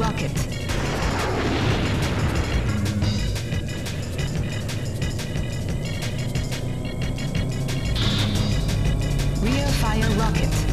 rocket. Rear fire rocket.